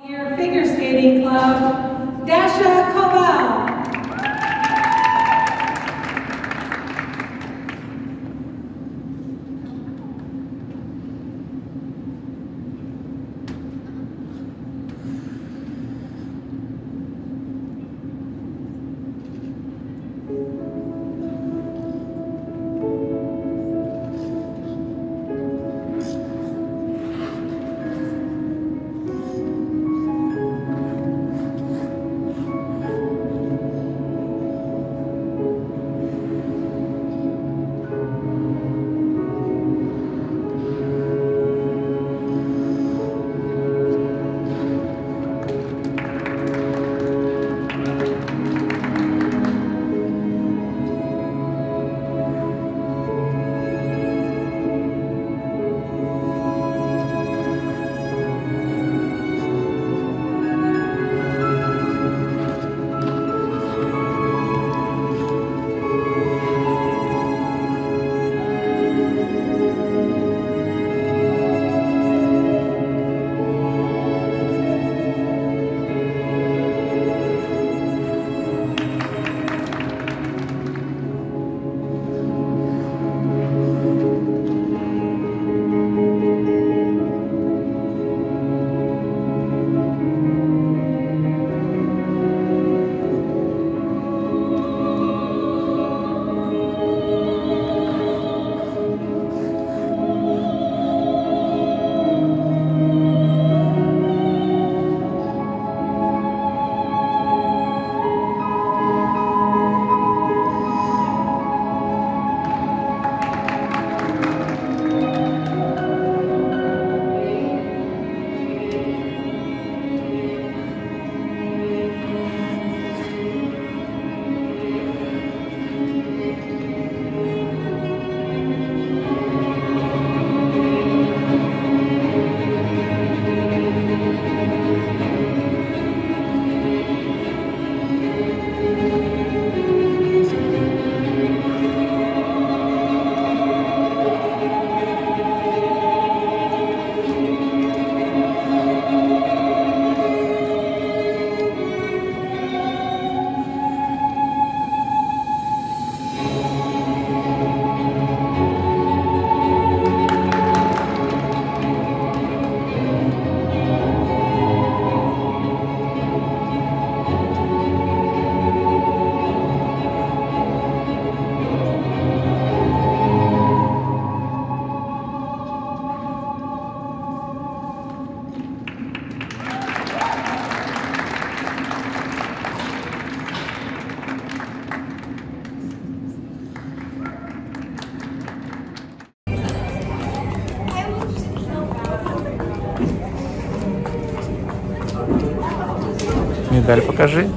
Your figure skating club, Dasha Koval. Медаль покажи.